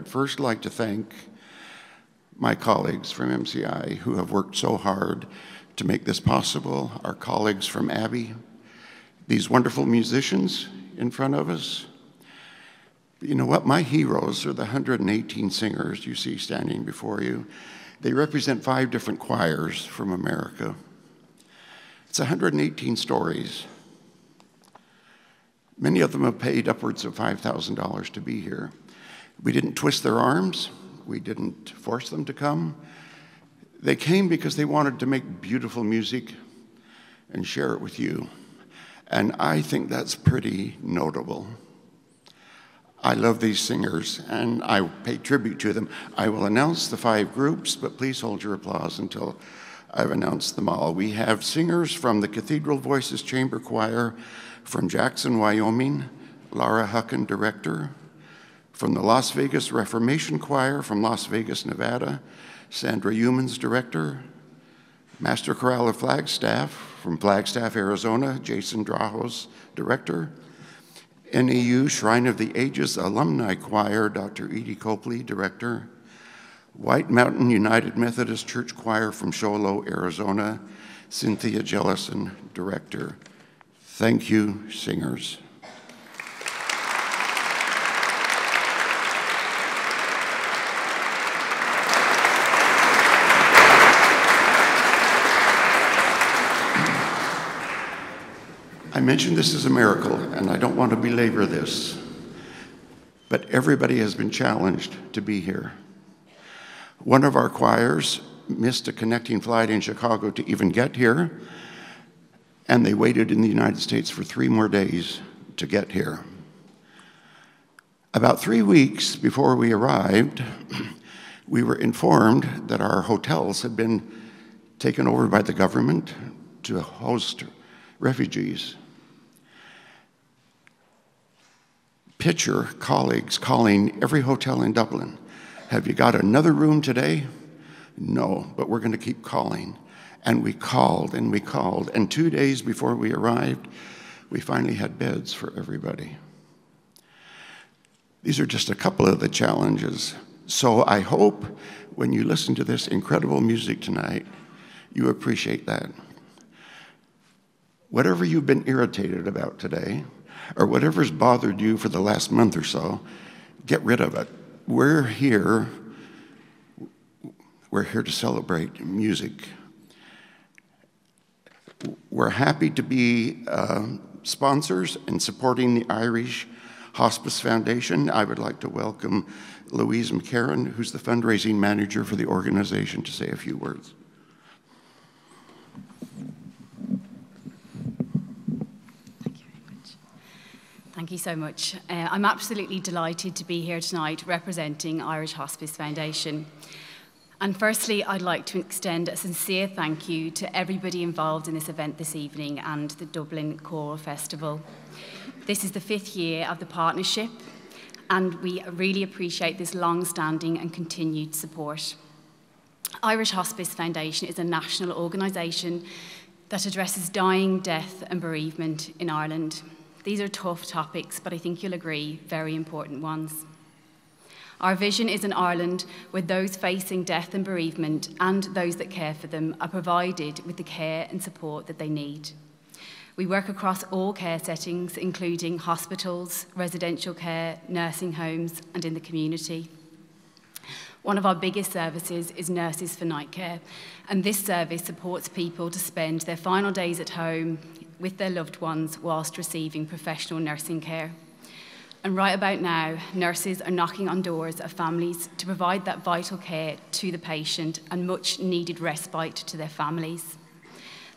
would first like to thank my colleagues from MCI who have worked so hard to make this possible, our colleagues from Abbey, these wonderful musicians in front of us. You know what? My heroes are the 118 singers you see standing before you. They represent five different choirs from America. It's 118 stories. Many of them have paid upwards of $5,000 to be here. We didn't twist their arms. We didn't force them to come. They came because they wanted to make beautiful music and share it with you. And I think that's pretty notable. I love these singers and I pay tribute to them. I will announce the five groups, but please hold your applause until I've announced them all. We have singers from the Cathedral Voices Chamber Choir from Jackson, Wyoming, Laura Hucken, director. From the Las Vegas Reformation Choir from Las Vegas, Nevada, Sandra Humans, director. Master Chorale of Flagstaff from Flagstaff, Arizona, Jason Drahos, director. NAU Shrine of the Ages Alumni Choir, Dr. Edie Copley, director. White Mountain United Methodist Church Choir from Show Low, Arizona, Cynthia Jellison, director. Thank you, singers. I mentioned this is a miracle, and I don't want to belabor this, but everybody has been challenged to be here. One of our choirs missed a connecting flight in Chicago to even get here, and they waited in the United States for three more days to get here. About three weeks before we arrived, we were informed that our hotels had been taken over by the government to host refugees. Picture colleagues calling every hotel in Dublin. Have you got another room today? No, but we're going to keep calling. And we called and we called. And two days before we arrived, we finally had beds for everybody. These are just a couple of the challenges. So I hope when you listen to this incredible music tonight, you appreciate that. Whatever you've been irritated about today, or whatever's bothered you for the last month or so, get rid of it. We're here. We're here to celebrate music. We're happy to be uh, sponsors and supporting the Irish Hospice Foundation. I would like to welcome Louise McCarran, who's the fundraising manager for the organization, to say a few words. Thank you so much. Uh, I'm absolutely delighted to be here tonight representing Irish Hospice Foundation. And firstly, I'd like to extend a sincere thank you to everybody involved in this event this evening and the Dublin Choral Festival. This is the fifth year of the partnership, and we really appreciate this long-standing and continued support. Irish Hospice Foundation is a national organisation that addresses dying, death and bereavement in Ireland. These are tough topics, but I think you'll agree, very important ones. Our vision is an Ireland where those facing death and bereavement and those that care for them are provided with the care and support that they need. We work across all care settings, including hospitals, residential care, nursing homes, and in the community. One of our biggest services is Nurses for Night Care, and this service supports people to spend their final days at home with their loved ones whilst receiving professional nursing care. And right about now, nurses are knocking on doors of families to provide that vital care to the patient and much needed respite to their families.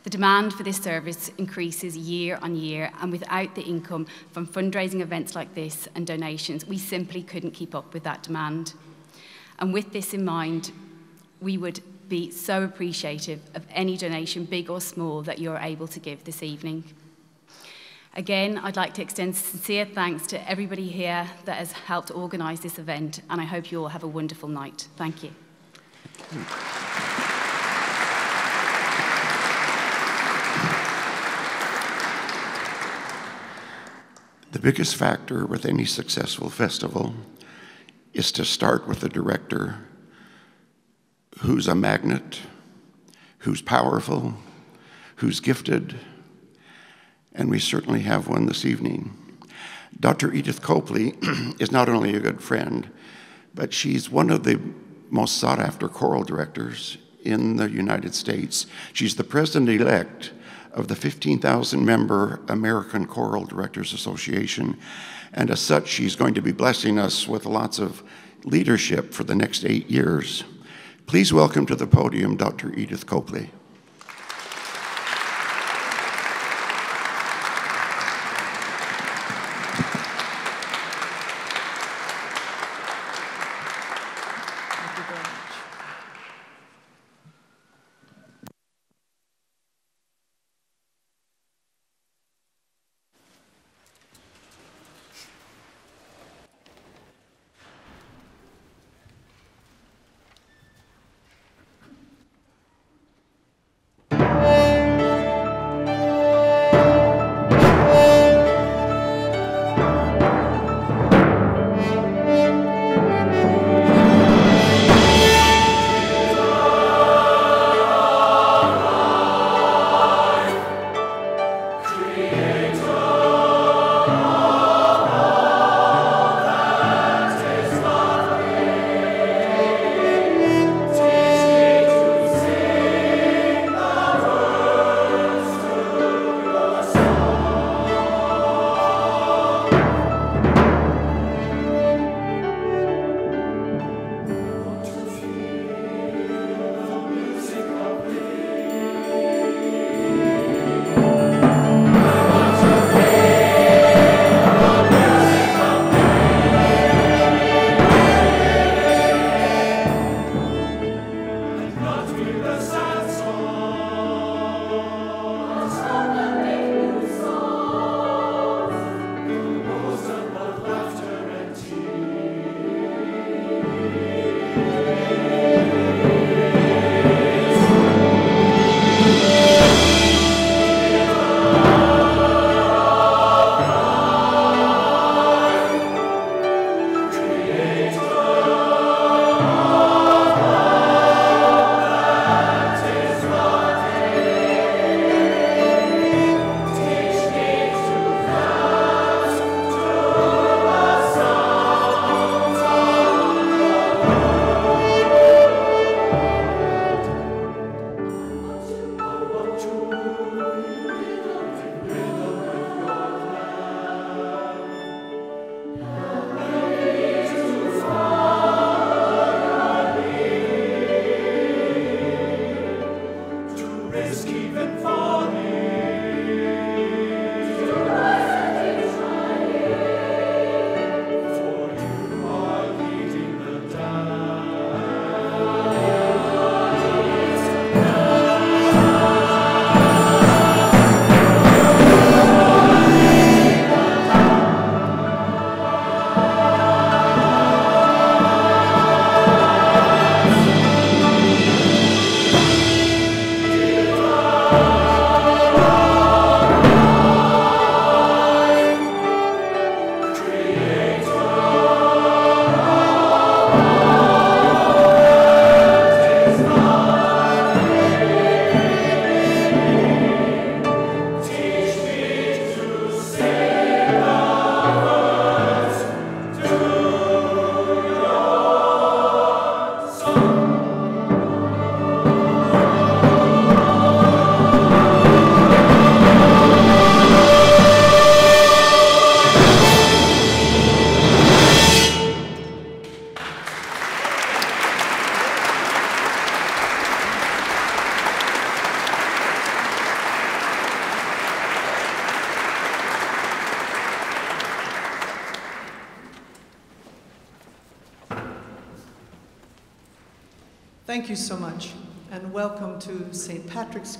The demand for this service increases year on year, and without the income from fundraising events like this and donations, we simply couldn't keep up with that demand. And with this in mind, we would be so appreciative of any donation, big or small, that you're able to give this evening. Again, I'd like to extend sincere thanks to everybody here that has helped organise this event, and I hope you all have a wonderful night. Thank you. The biggest factor with any successful festival is to start with the director who's a magnet, who's powerful, who's gifted, and we certainly have one this evening. Dr. Edith Copley is not only a good friend, but she's one of the most sought after choral directors in the United States. She's the president elect of the 15,000 member American Choral Directors Association, and as such, she's going to be blessing us with lots of leadership for the next eight years. Please welcome to the podium Dr. Edith Copley.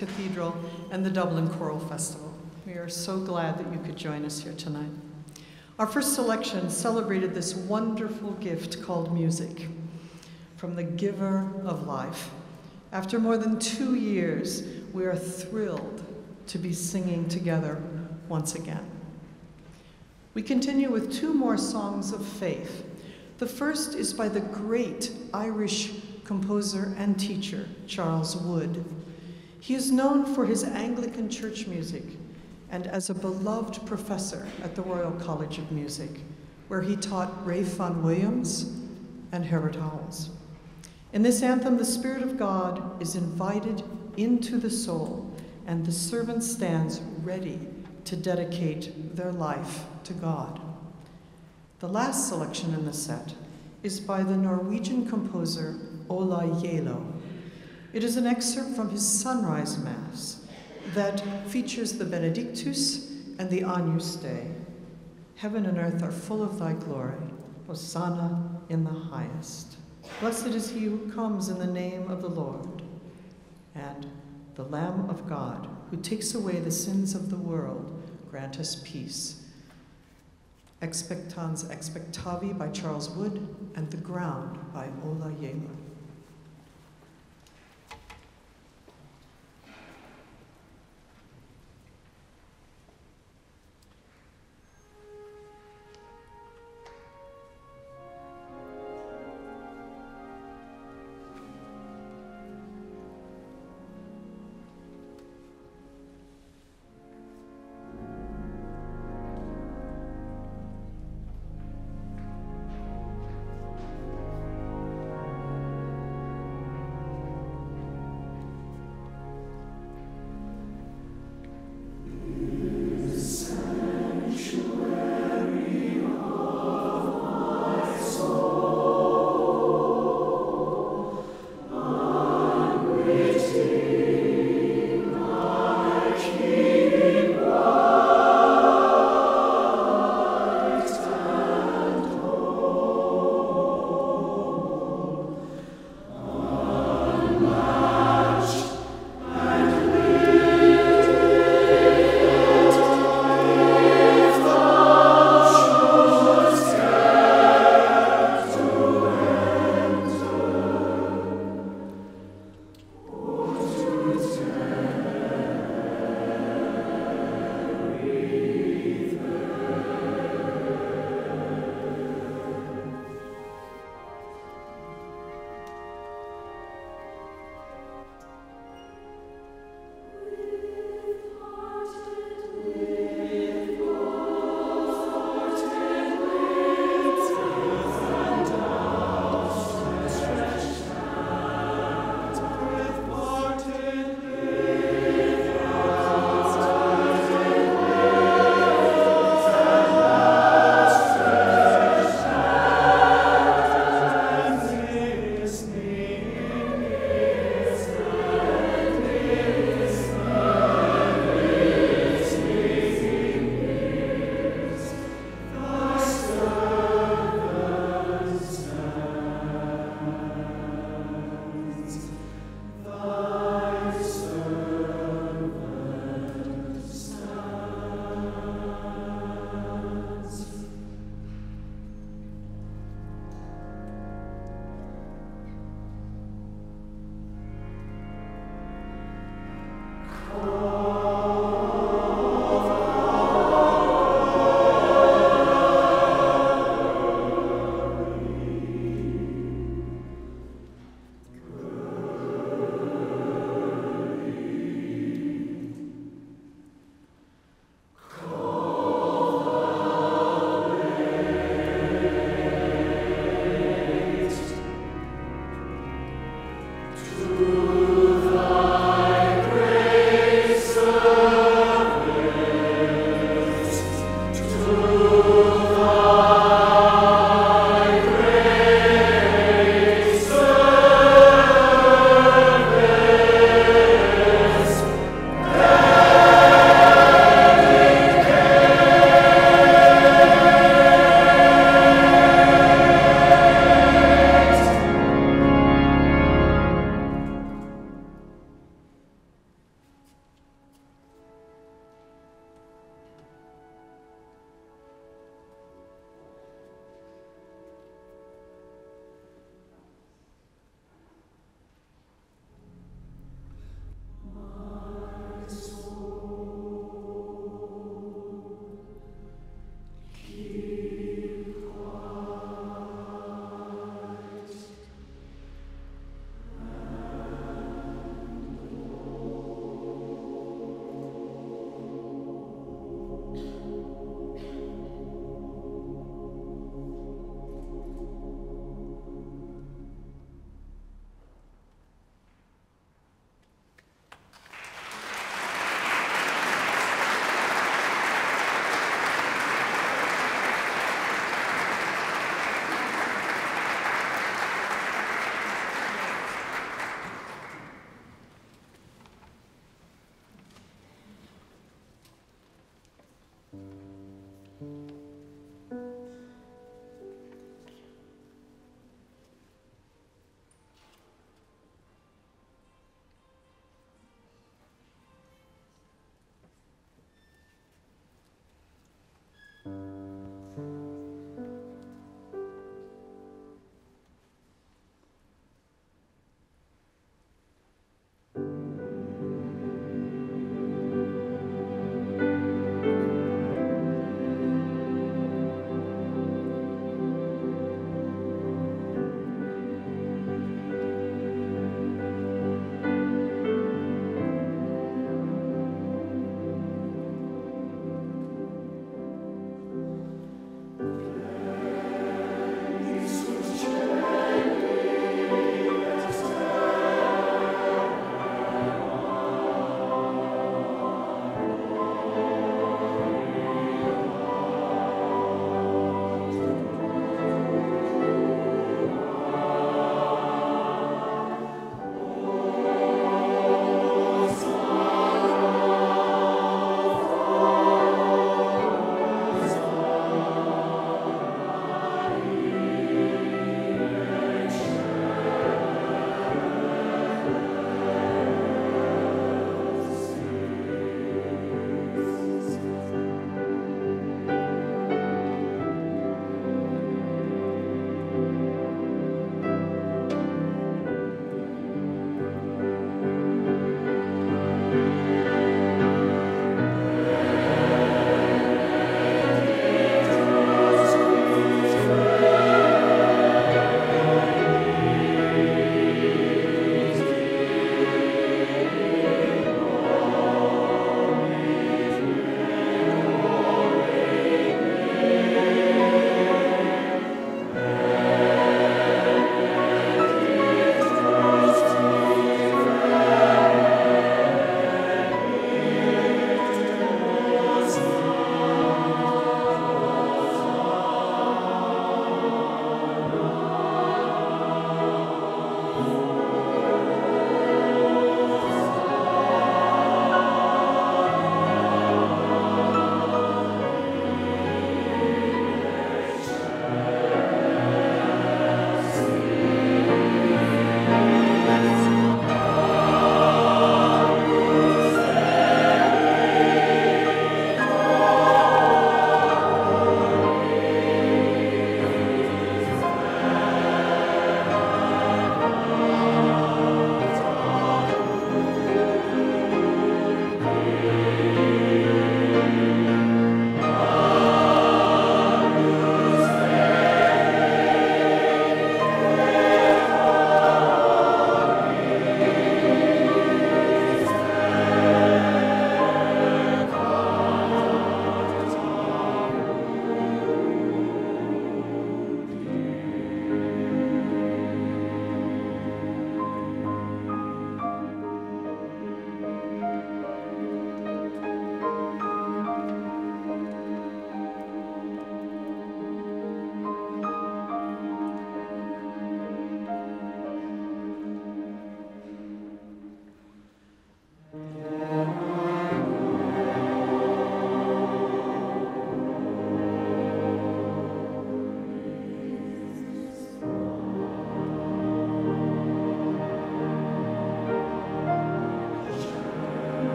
Cathedral and the Dublin Choral Festival. We are so glad that you could join us here tonight. Our first selection celebrated this wonderful gift called music from the giver of life. After more than two years, we are thrilled to be singing together once again. We continue with two more songs of faith The first is by the great Irish composer and teacher, Charles Wood. He is known for his Anglican church music and as a beloved professor at the Royal College of Music, where he taught Ralph Vaughan Williams and Herbert Howells. In this anthem, the Spirit of God is invited into the soul, and the servant stands ready to dedicate their life to God. The last selection in the set is by the Norwegian composer Ola Gjeilo. It is an excerpt from his Sunrise Mass that features the Benedictus and the Agnus Dei. Heaven and earth are full of thy glory. Hosanna in the highest. Blessed is he who comes in the name of the Lord. And the Lamb of God, who takes away the sins of the world, grant us peace. Expectans Expectavi by Charles Wood, and The Ground by Ola Gjeilo.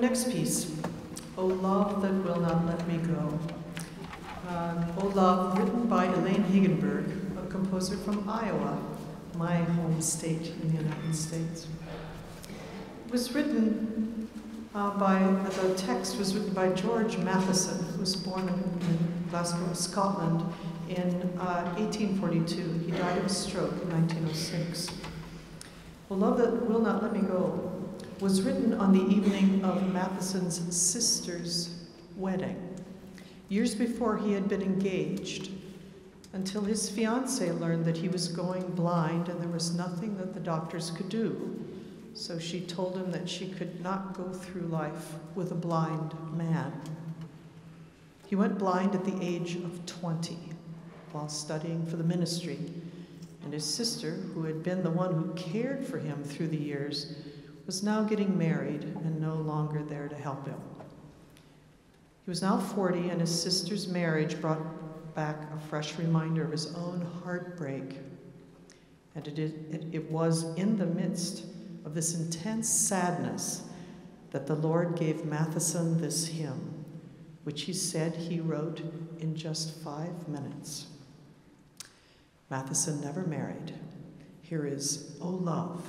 Next piece, O Love That Will Not Let Me Go. Uh, o Love, written by Elaine Hagenberg, a composer from Iowa, my home state in the United States. It was written uh, by, the text was written by George Matheson, who was born in Glasgow, Scotland in uh, 1842. He died of a stroke in 1906. O Love That Will Not Let Me Go was written on the evening of Matheson's sister's wedding, years before he had been engaged, until his fiancee learned that he was going blind and there was nothing that the doctors could do. So she told him that she could not go through life with a blind man. He went blind at the age of 20 while studying for the ministry, and his sister, who had been the one who cared for him through the years, was now getting married and no longer there to help him. He was now 40, and his sister's marriage brought back a fresh reminder of his own heartbreak. And it, it, it was in the midst of this intense sadness that the Lord gave Matheson this hymn, which he said he wrote in just five minutes. Matheson never married. Here is O Love.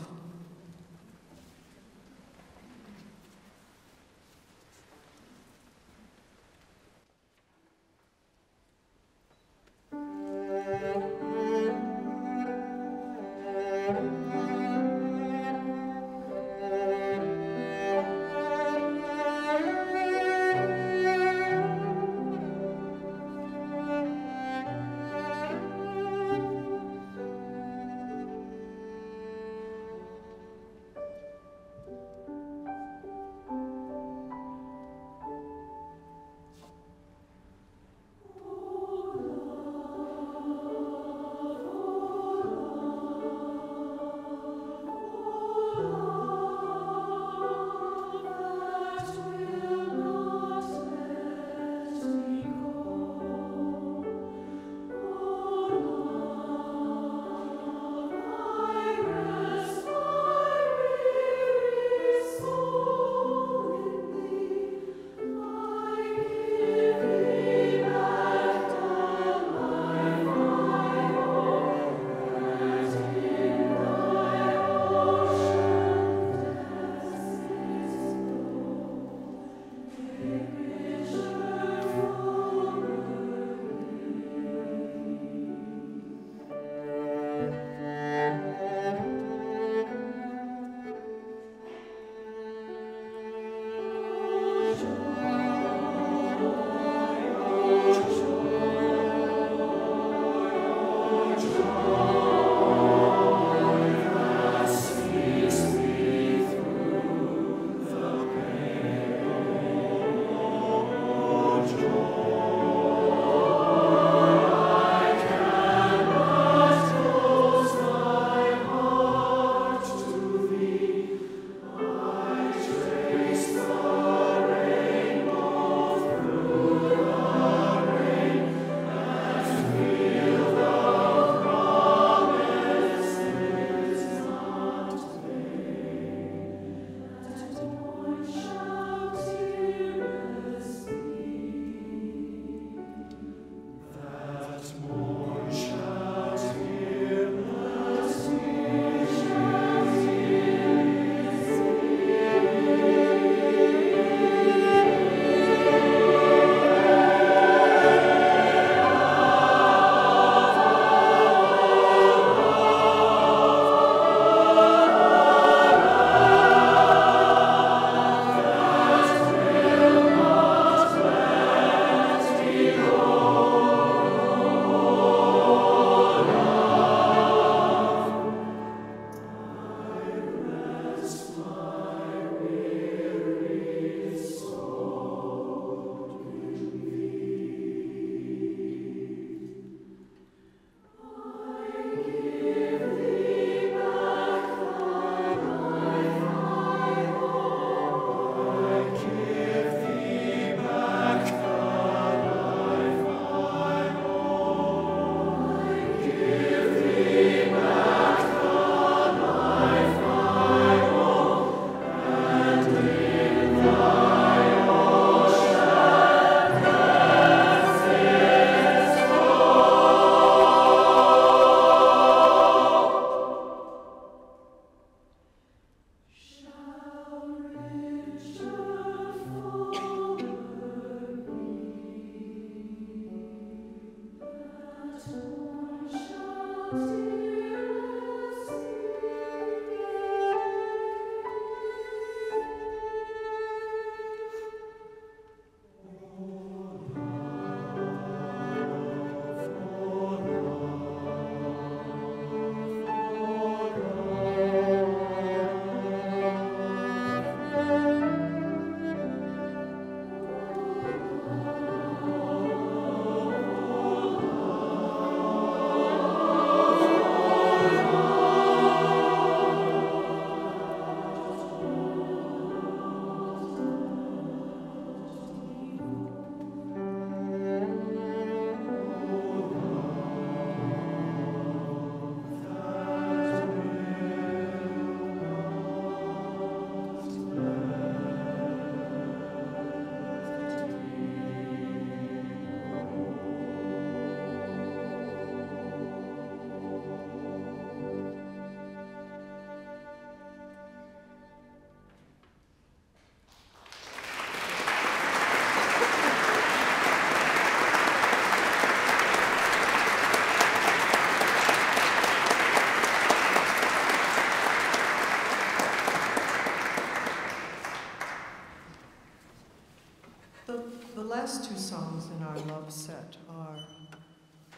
Last two songs in our love set are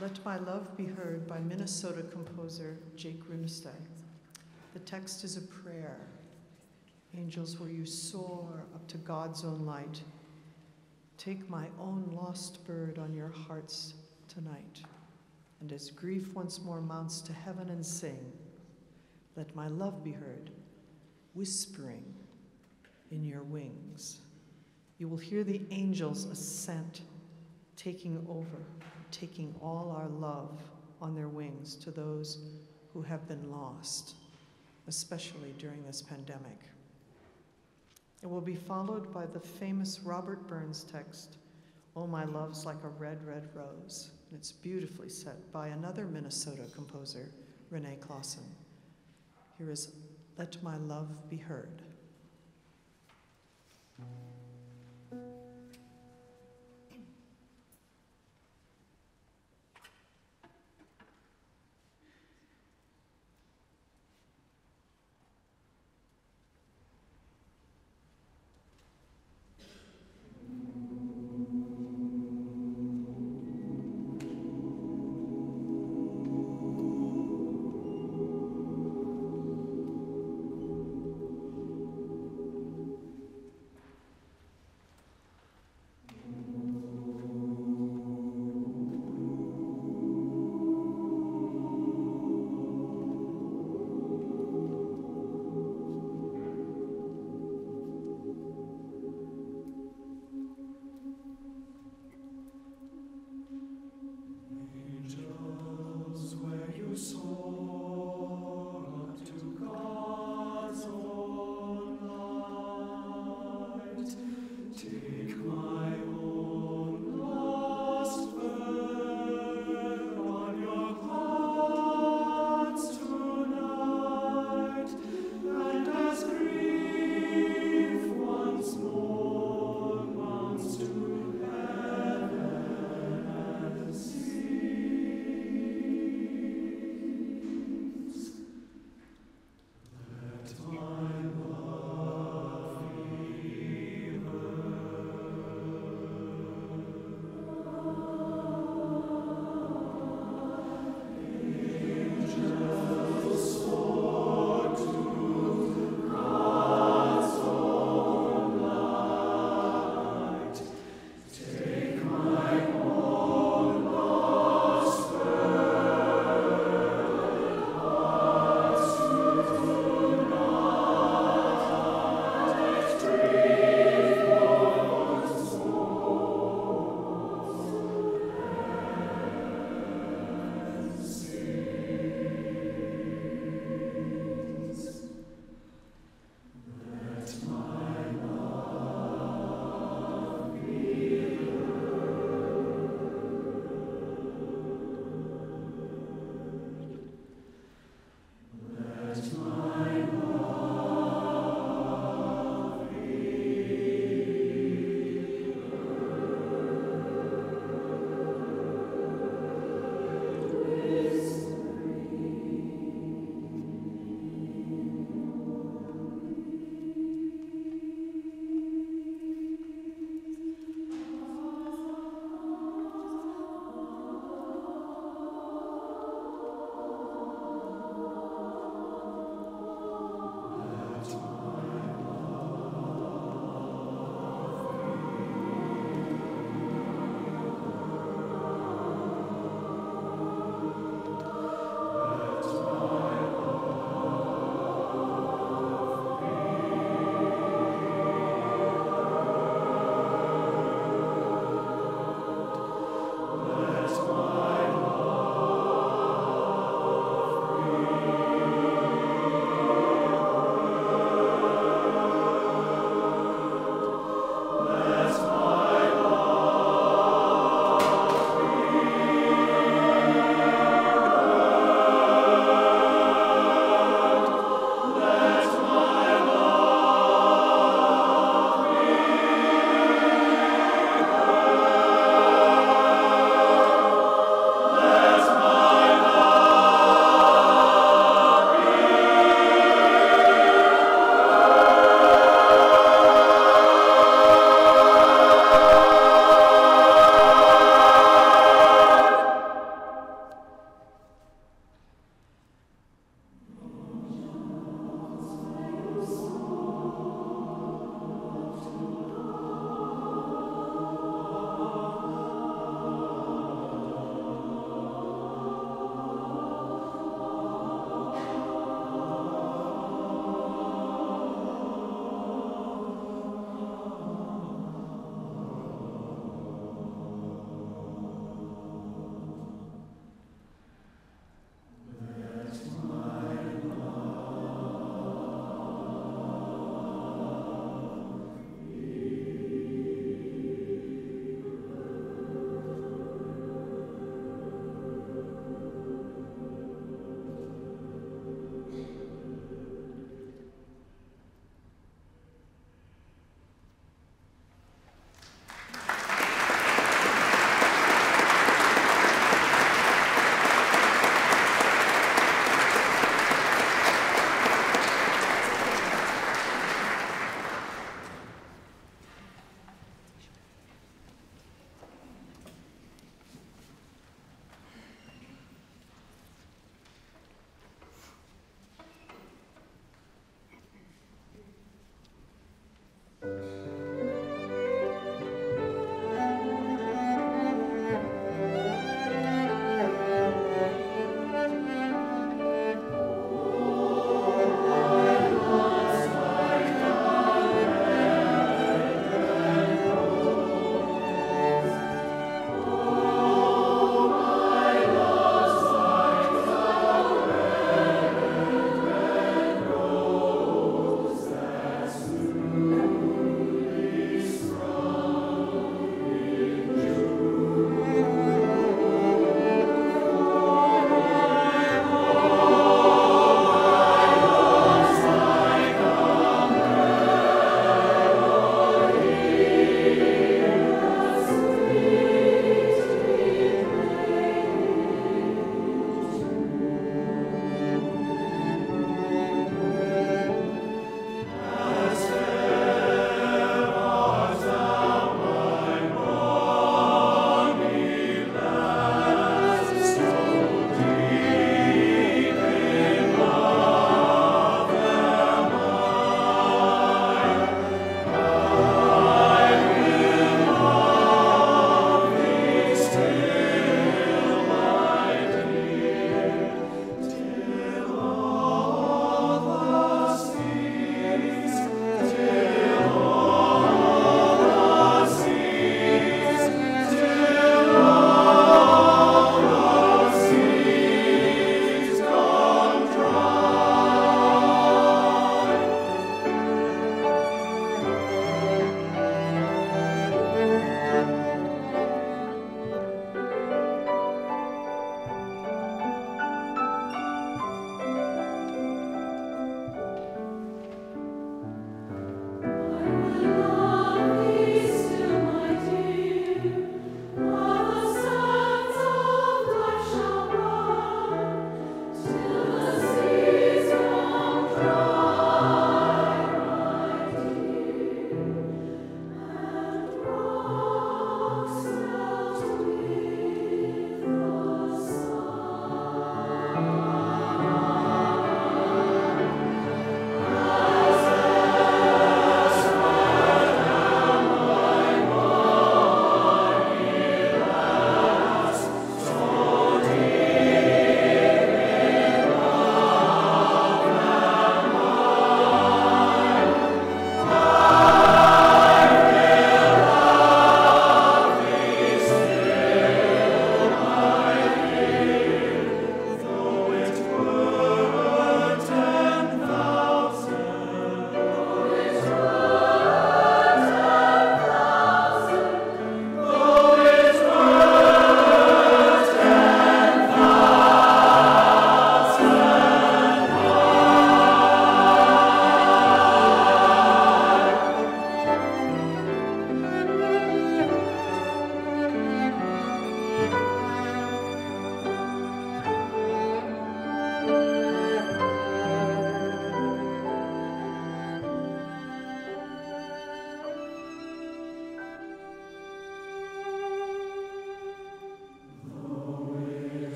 Let My Love Be Heard by Minnesota composer Jake Runestad. The text is a prayer. Angels, where you soar up to God's own light, take my own lost bird on your hearts tonight. And as grief once more mounts to heaven and sing, let my love be heard, whispering in your wings. You will hear the angels ascent, taking over, taking all our love on their wings to those who have been lost, especially during this pandemic. It will be followed by the famous Robert Burns text, Oh, my love's like a red, red rose. And it's beautifully set by another Minnesota composer, René Clausen. Here is Let My Love Be Heard.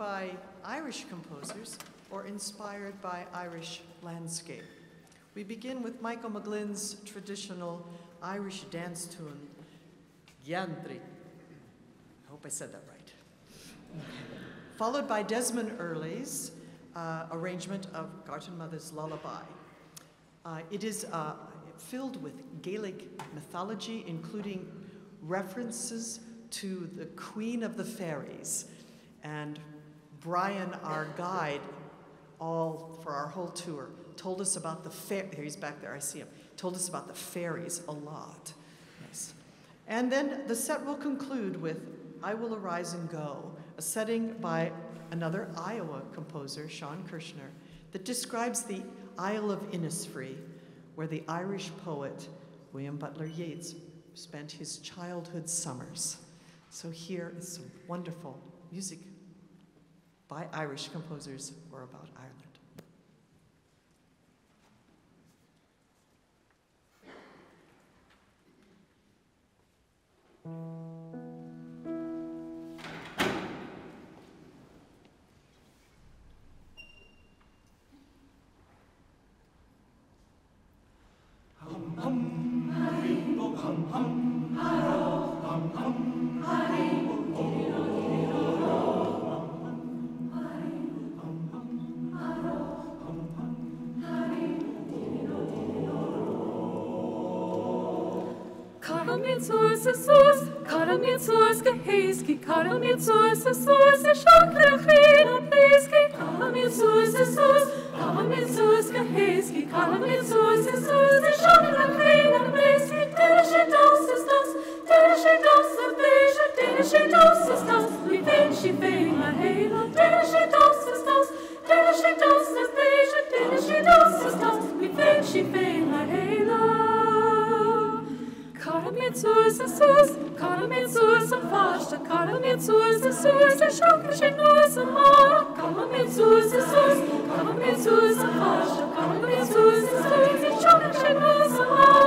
By Irish composers or inspired by Irish landscape. We begin with Michael McGlynn's traditional Irish dance tune, Geantrai. I hope I said that right. Followed by Desmond Earley's uh, arrangement of Gartan Mother's Lullaby. Uh, it is uh, filled with Gaelic mythology, including references to the Queen of the Fairies. And Brian, our guide, all for our whole tour, told us about the fair. He's back there. I see him. Told us about the fairies a lot. Yes. And then the set will conclude with "I Will Arise and Go," a setting by another Iowa composer, Shawn Kirchner, that describes the Isle of Innisfree, where the Irish poet William Butler Yeats spent his childhood summers. So here is some wonderful music by Irish composers or about Ireland. Karamitsurs sus, karamitsurs geheski, karamitsurs sus, shakrachina peski, karamitsurs sus, karamitsurs geheski, karamitsurs sus, shakrachina peski, delische dos ist das, delische dos ist beige, delische dos ist das, wie wenn sie fehler hela, delische dos ist das, delische dos ist beige, delische dos ist das, wie wenn sie fehler hela. Karamitsus, sus, karamitsus, am Fasta, karamitsus, sus, der schokrische Nuss am Mar, karamitsus, sus, karamitsus, am Fasta, karamitsus, sus, der schokrische Nuss am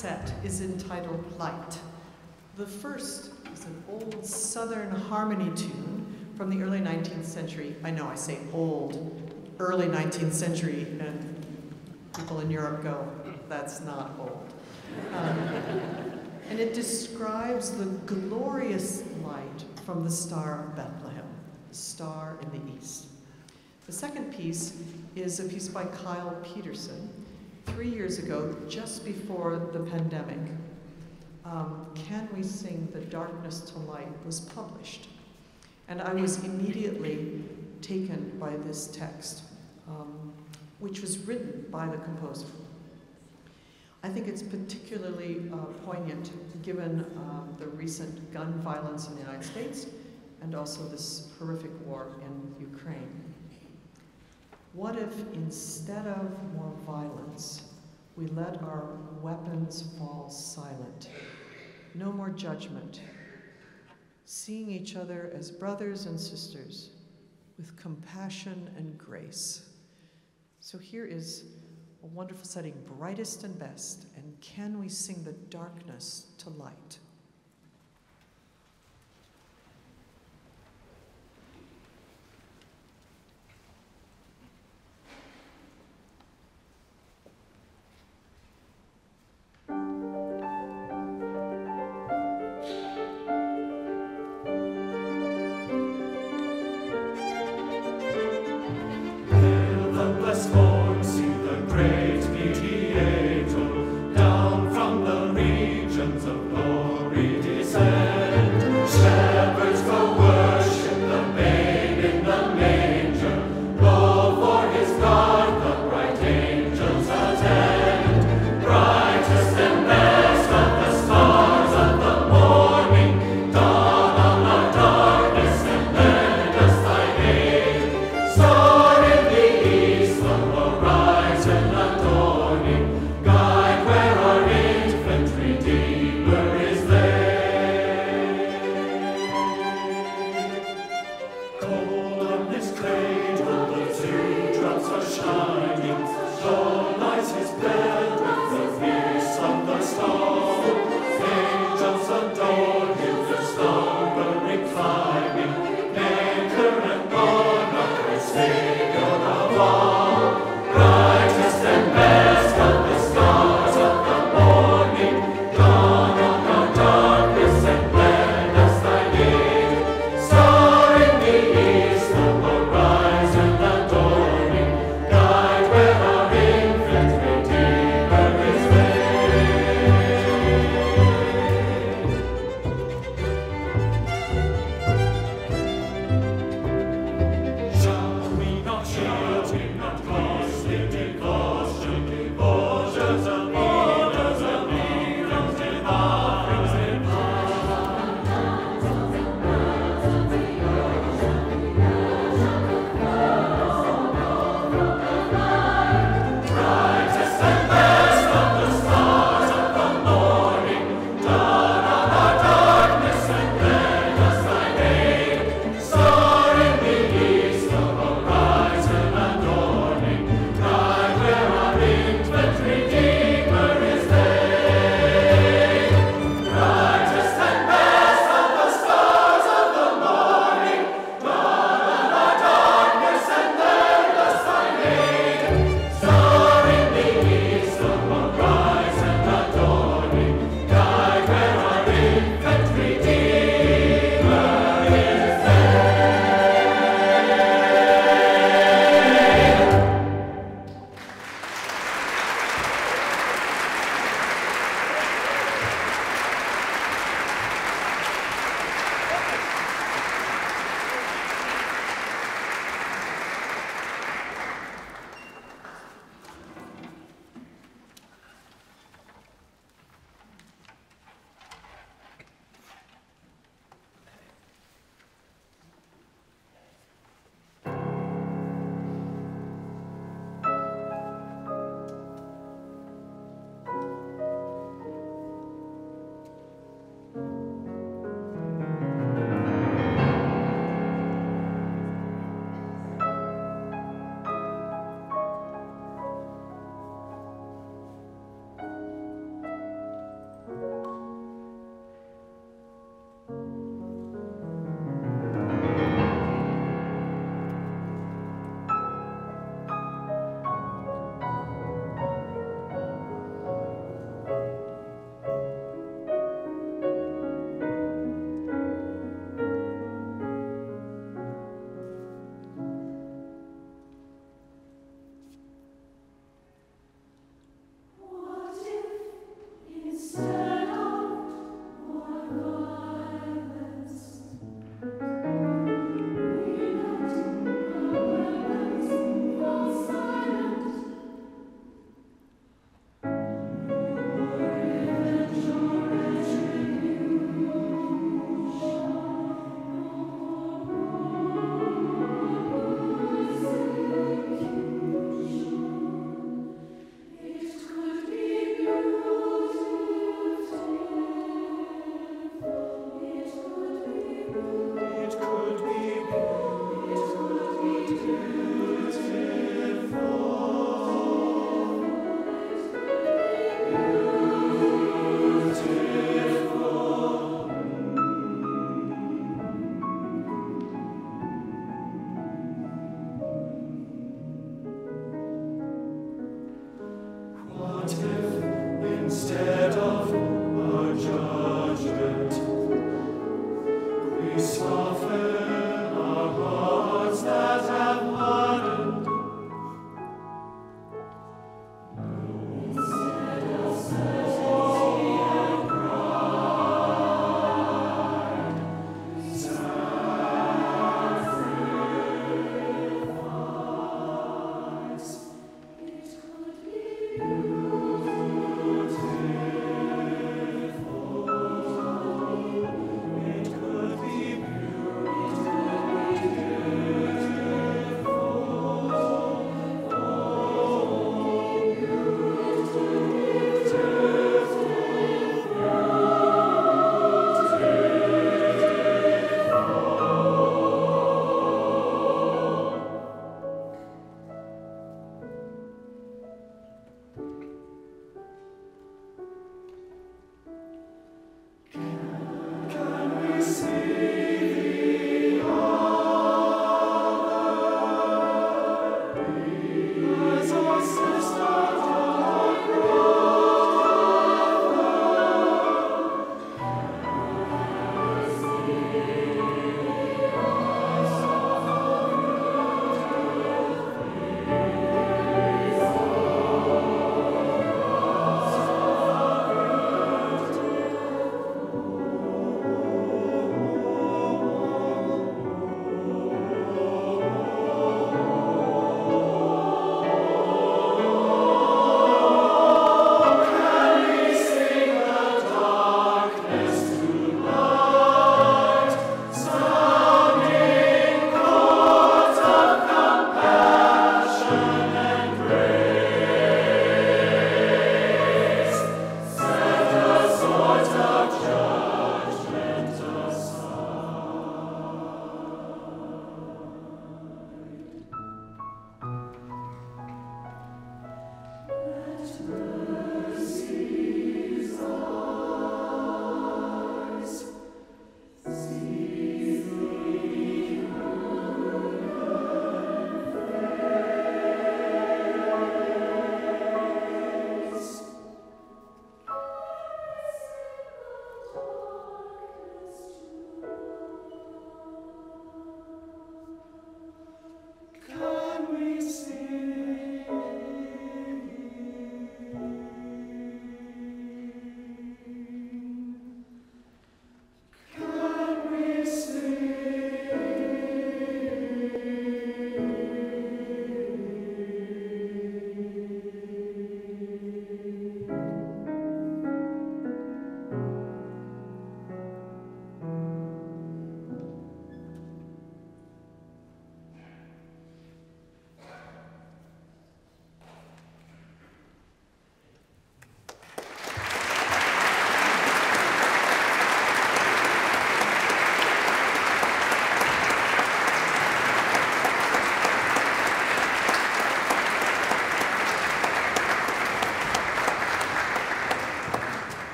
set is entitled Light. The first is an old Southern harmony tune from the early 19th century. I know I say old, early 19th century, and people in Europe go, that's not old. Um, and it describes the glorious light from the Star of Bethlehem, the star in the east. The second piece is a piece by Kyle Pederson, three years ago, just before the pandemic. Um, Can We Sing the Darkness to Light was published. And I was immediately taken by this text, um, which was written by the composer. I think it's particularly uh, poignant given um, the recent gun violence in the United States and also this horrific war in Ukraine. What if instead of more violence, we let our weapons fall silent? No more judgment. Seeing each other as brothers and sisters with compassion and grace. So here is a wonderful setting, brightest and best, and can we sing the darkness to light?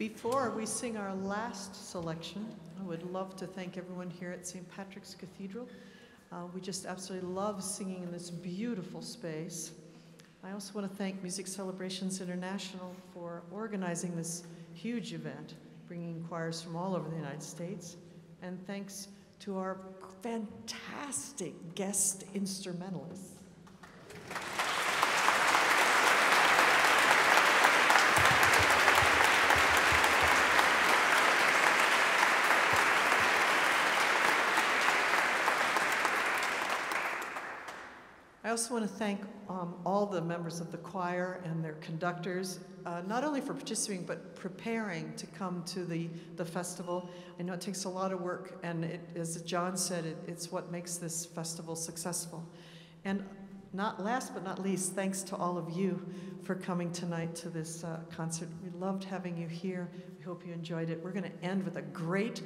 Before we sing our last selection, I would love to thank everyone here at St. Patrick's Cathedral. Uh, we just absolutely love singing in this beautiful space. I also want to thank Music Celebrations International for organizing this huge event, bringing choirs from all over the United States. And thanks to our fantastic guest instrumentalists. I also want to thank um, all the members of the choir and their conductors, uh, not only for participating, but preparing to come to the, the festival. I know it takes a lot of work, and it, as John said, it, it's what makes this festival successful. And not last but not least, thanks to all of you for coming tonight to this uh, concert. We loved having you here. We hope you enjoyed it. We're going to end with a great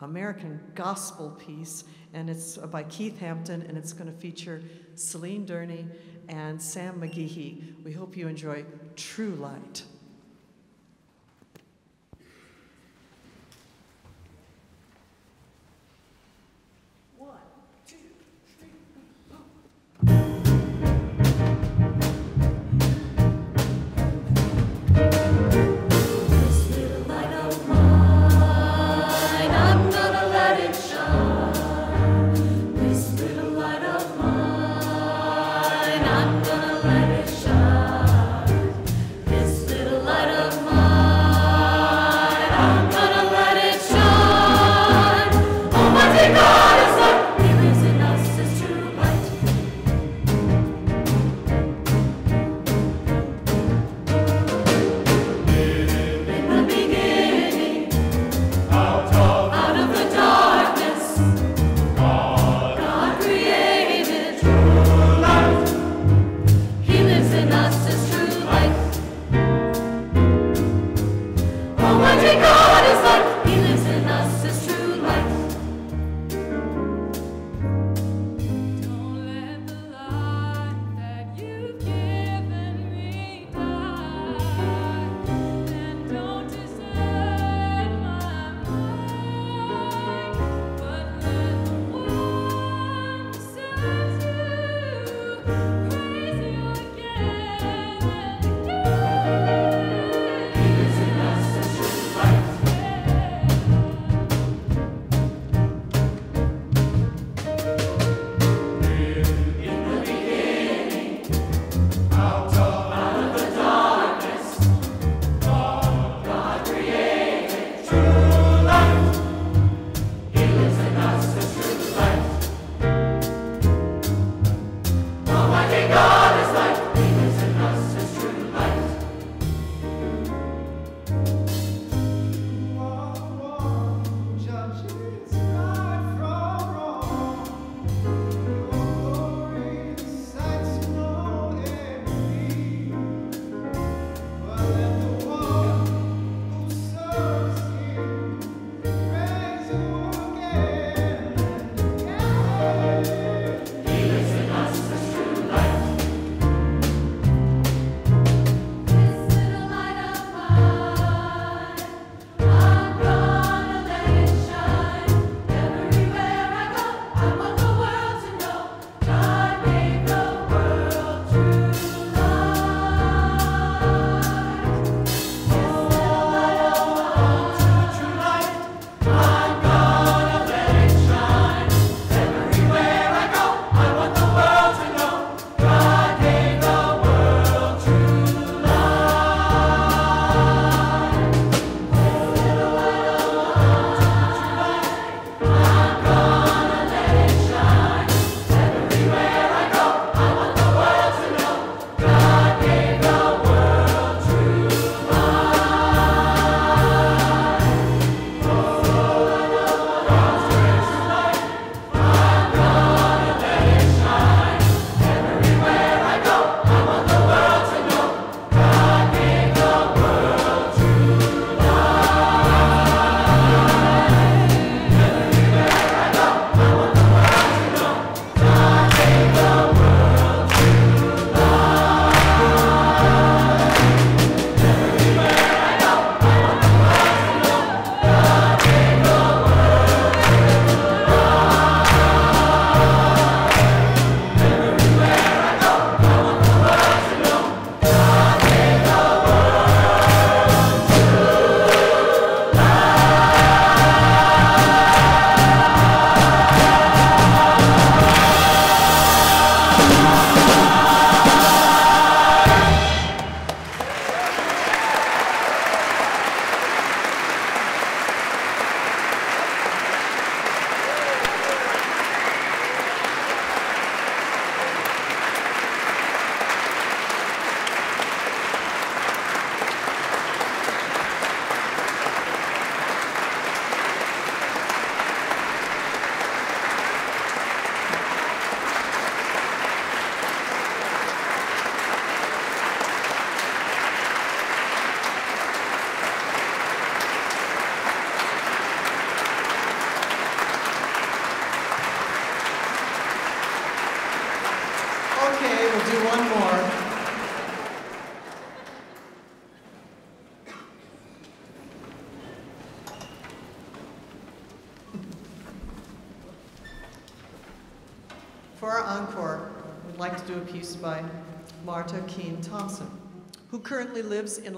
American gospel piece, and it's by Keith Hampton, and it's going to feature Celine Durney and Sam McGehee. We hope you enjoy True Light.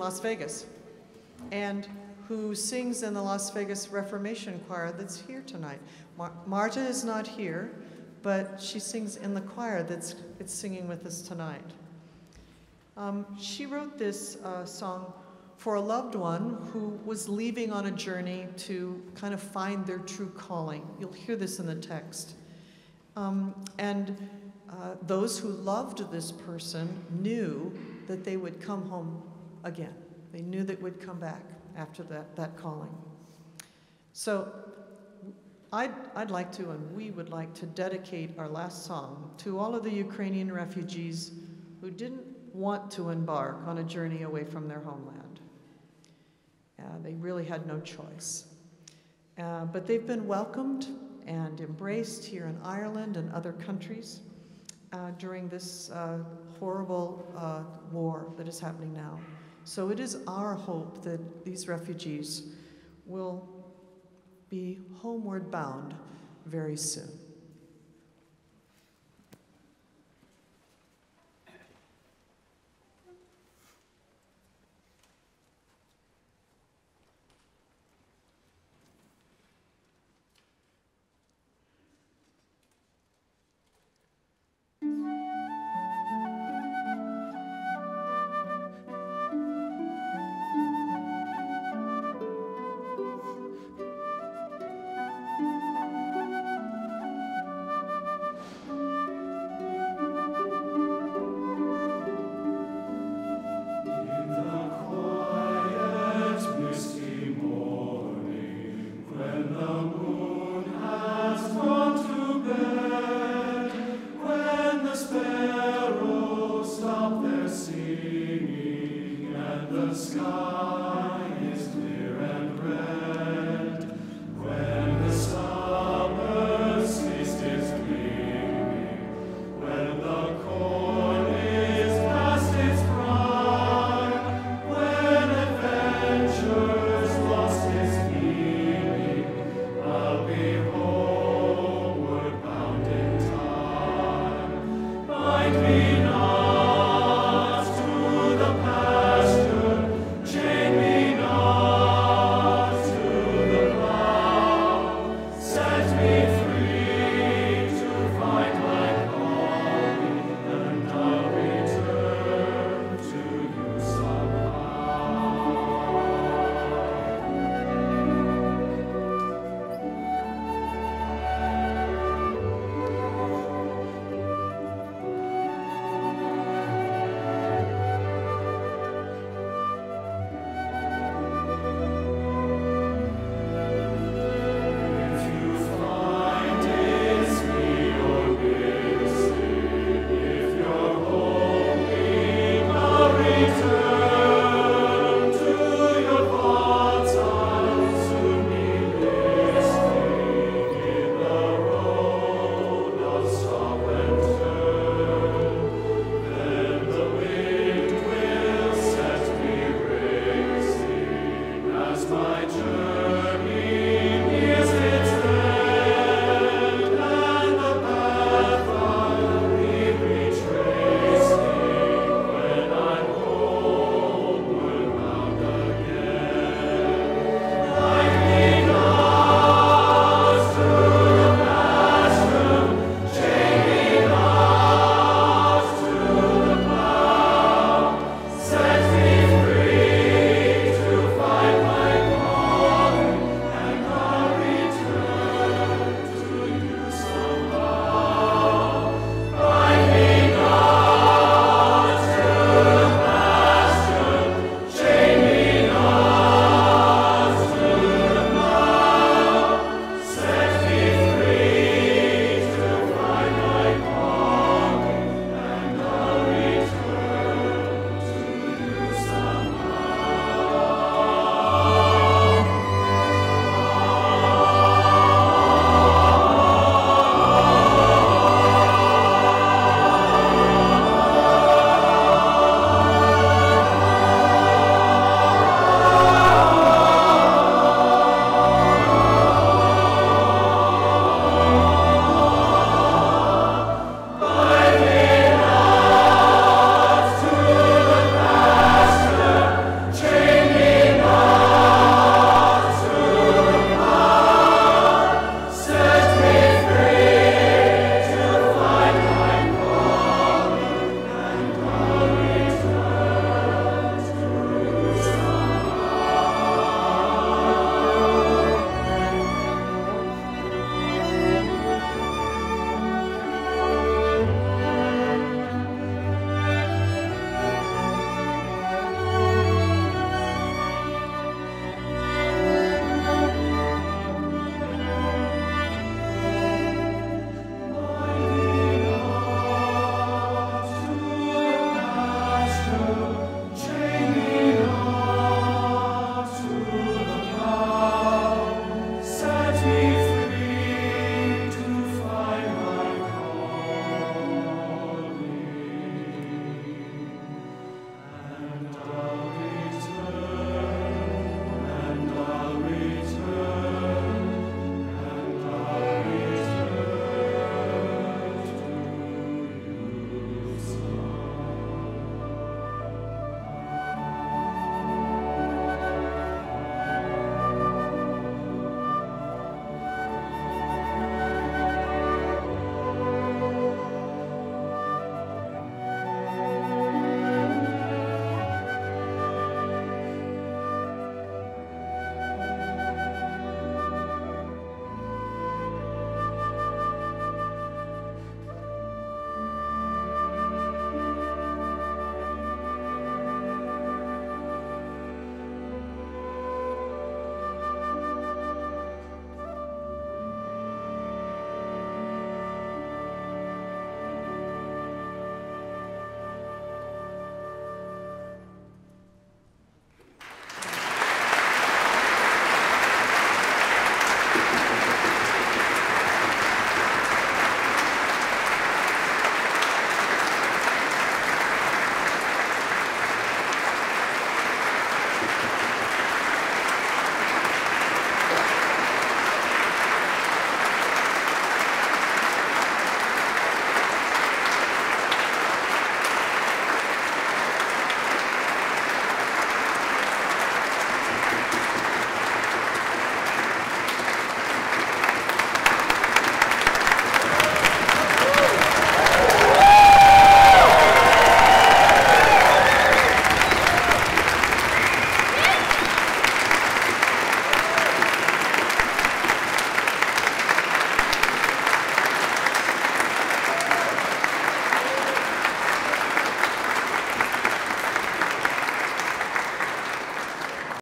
Las Vegas and who sings in the Las Vegas Reformation Choir that's here tonight. Mar- Marta is not here, but she sings in the choir that's it's singing with us tonight. Um, she wrote this uh, song for a loved one who was leaving on a journey to kind of find their true calling. You'll hear this in the text. Um, and uh, those who loved this person knew that they would come home again. They knew that we'd come back after that, that calling. So I'd, I'd like to, and we would like to dedicate our last song to all of the Ukrainian refugees who didn't want to embark on a journey away from their homeland. Uh, they really had no choice. Uh, but they've been welcomed and embraced here in Ireland and other countries uh, during this uh, horrible uh, war that is happening now. So it is our hope that these refugees will be homeward bound very soon.